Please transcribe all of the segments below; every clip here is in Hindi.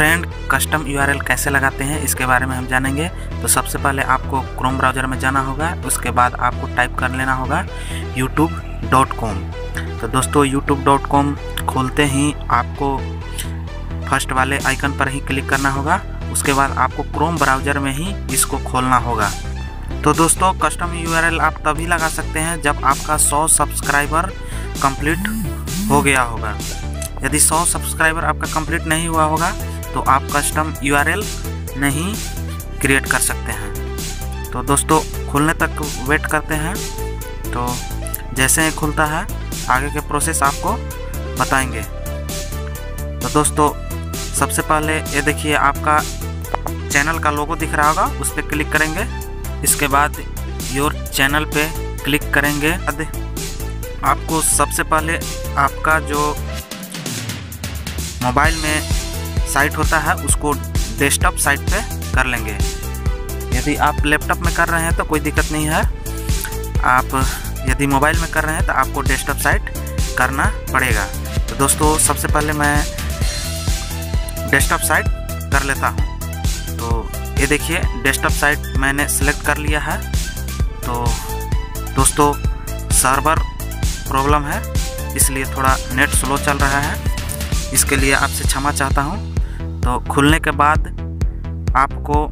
फ्रेंड कस्टम यूआरएल कैसे लगाते हैं, इसके बारे में हम जानेंगे। तो सबसे पहले आपको क्रोम ब्राउज़र में जाना होगा, उसके बाद आपको टाइप कर लेना होगा youtube.com तो दोस्तों youtube.com खोलते ही आपको फ़र्स्ट वाले आइकन पर ही क्लिक करना होगा, उसके बाद आपको क्रोम ब्राउज़र में ही इसको खोलना होगा। तो दोस्तों कस्टम यूआरएल आप तभी लगा सकते हैं जब आपका 100 सब्सक्राइबर कंप्लीट हो गया होगा। यदि 100 सब्सक्राइबर आपका कंप्लीट नहीं हुआ होगा तो आप कस्टम यूआरएल नहीं क्रिएट कर सकते हैं। तो दोस्तों, खुलने तक वेट करते हैं। तो जैसे ही खुलता है, आगे के प्रोसेस आपको बताएँगे। तो दोस्तों, सबसे पहले ये देखिए, आपका चैनल का लोगो दिख रहा होगा, उस पर क्लिक करेंगे। इसके बाद योर चैनल पे क्लिक करेंगे। आपको सबसे पहले आपका जो मोबाइल में साइट होता है, उसको डेस्कटॉप साइट पे कर लेंगे। यदि आप लैपटॉप में कर रहे हैं तो कोई दिक्कत नहीं है। आप यदि मोबाइल में कर रहे हैं तो आपको डेस्कटॉप साइट करना पड़ेगा। तो दोस्तों, सबसे पहले मैं डेस्कटॉप साइट कर लेता हूँ। तो ये देखिए डेस्कटॉप साइट मैंने सेलेक्ट कर लिया है। तो दोस्तों सर्वर प्रॉब्लम है, इसलिए थोड़ा नेट स्लो चल रहा है। इसके लिए आपसे क्षमा चाहता हूँ। तो खुलने के बाद आपको,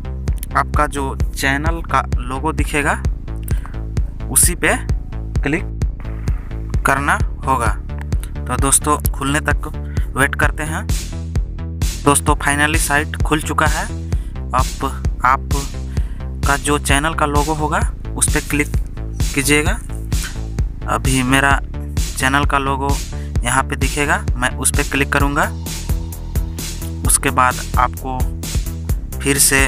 आपका जो चैनल का लोगो दिखेगा, उसी पे क्लिक करना होगा। तो दोस्तों, खुलने तक वेट करते हैं। दोस्तों, फाइनली साइट खुल चुका है। अब आप का जो चैनल का लोगो होगा, उस पर क्लिक कीजिएगा। अभी मेरा चैनल का लोगो यहाँ पे दिखेगा, मैं उस पर क्लिक करूँगा। उसके बाद आपको फिर से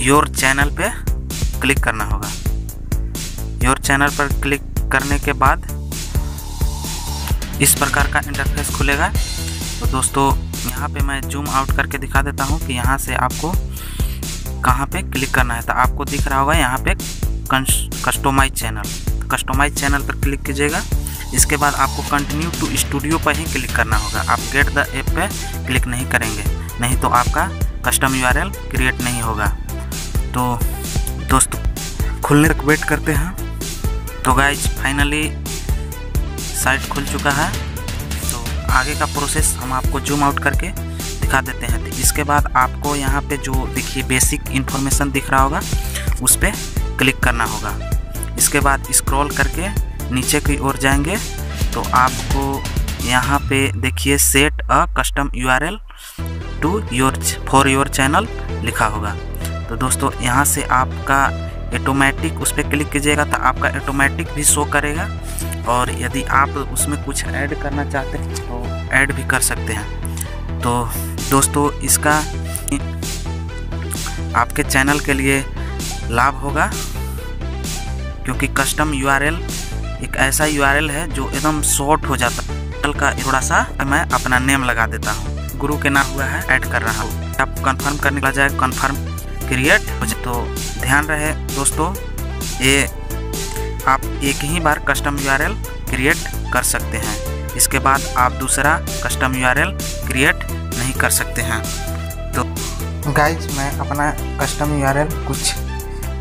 योर चैनल पे क्लिक करना होगा। योर चैनल पर क्लिक करने के बाद इस प्रकार का इंटरफेस खुलेगा। तो दोस्तों, यहाँ पे मैं जूम आउट करके दिखा देता हूँ कि यहाँ से आपको कहाँ पे क्लिक करना है। तो आपको दिख रहा होगा यहाँ पे कस्टोमाइज चैनल। कस्टोमाइज चैनल पर क्लिक कीजिएगा। इसके बाद आपको कंटिन्यू टू स्टूडियो पर ही क्लिक करना होगा। आप गेट द ऐप पे क्लिक नहीं करेंगे। नहीं तो आपका कस्टम यूआरएल क्रिएट नहीं होगा। तो दोस्तों, खुलने तक वेट करते हैं। तो गाइज़ फाइनली साइट खुल चुका है। तो आगे का प्रोसेस हम आपको जूम आउट करके दिखा देते हैं। तो इसके बाद आपको यहाँ पे जो देखिए बेसिक इन्फॉर्मेशन दिख रहा होगा, उस पर क्लिक करना होगा। इसके बाद स्क्रॉल करके नीचे की ओर जाएँगे। तो आपको यहाँ पे देखिए set a custom U R L to your for your channel लिखा होगा। तो दोस्तों, यहाँ से आपका ऑटोमेटिक उस पर क्लिक कीजिएगा तो आपका ऑटोमेटिक भी शो करेगा। और यदि आप उसमें कुछ ऐड करना चाहते हैं तो ऐड भी कर सकते हैं। तो दोस्तों, इसका आपके चैनल के लिए लाभ होगा, क्योंकि कस्टम यूआरएल एक ऐसा यूआरएल है जो एकदम शॉर्ट हो जाता है। का थोड़ा सा मैं अपना नेम लगा देता हूँ। गुरु के नाम हुआ है ऐड कर रहा हूँ। आप कंफर्म करने का जाए कंफर्म क्रिएट तो ध्यान रहे। दोस्तों, ये आप एक ही बार कस्टम यूआरएल क्रिएट कर सकते हैं। इसके बाद आप दूसरा कस्टम यूआरएल क्रिएट नहीं कर सकते हैं। तो गाइज़ मैं अपना कस्टम यूआरएल कुछ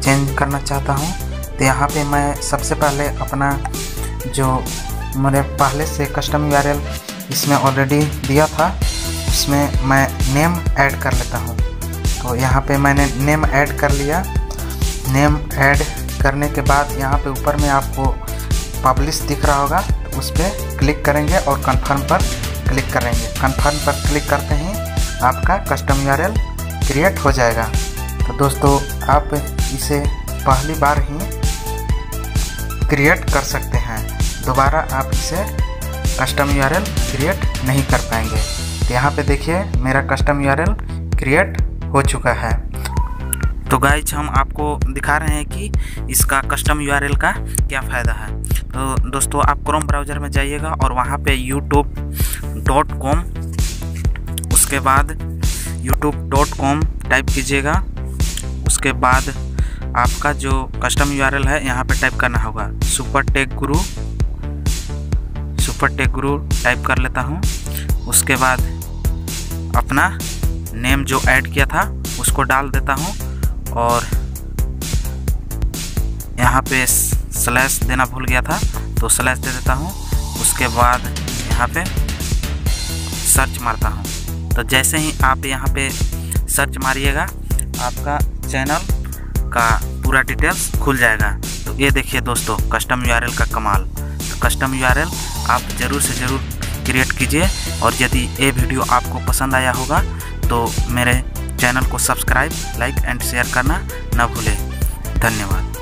चेंज करना चाहता हूँ। तो यहाँ पे मैं सबसे पहले अपना जो मेरे पहले से कस्टम यू इसमें ऑलरेडी दिया था इसमें मैं नेम ऐड कर लेता हूँ। तो यहाँ पे मैंने नेम ऐड कर लिया। नेम ऐड करने के बाद यहाँ पे ऊपर में आपको पब्लिश दिख रहा होगा तो उस पर क्लिक करेंगे और कन्फर्म पर क्लिक करेंगे। कन्फर्म पर क्लिक करते ही आपका कस्टम यू क्रिएट हो जाएगा। तो दोस्तों, आप इसे पहली बार ही क्रिएट कर सकते हैं। दोबारा आप इसे कस्टम यूआरएल क्रिएट नहीं कर पाएँगे। तो यहाँ पे देखिए, मेरा कस्टम यूआरएल क्रिएट हो चुका है। तो गाइज़ हम आपको दिखा रहे हैं कि इसका कस्टम यूआरएल का क्या फ़ायदा है। तो दोस्तों, आप क्रोम ब्राउज़र में जाइएगा और वहाँ पे कॉम उसके बाद यूट्यूब डॉट कॉम टाइप कीजिएगा। उसके बाद आपका जो कस्टम यूआरएल है, यहाँ पे टाइप करना होगा। Super tech guru super tech guru type कर लेता हूँ। उसके बाद अपना नेम जो ऐड किया था, उसको डाल देता हूँ और यहाँ पे स्लैश देना भूल गया था तो स्लैश दे देता हूँ। उसके बाद यहाँ पे सर्च मारता हूँ। तो जैसे ही आप यहाँ पे सर्च मारिएगा, आपका चैनल का पूरा डिटेल्स खुल जाएगा। तो ये देखिए दोस्तों कस्टम यूआरएल का कमाल। तो कस्टम यूआरएल आप ज़रूर से ज़रूर क्रिएट कीजिए और यदि ये वीडियो आपको पसंद आया होगा तो मेरे चैनल को सब्सक्राइब लाइक एंड शेयर करना न भूलें। धन्यवाद।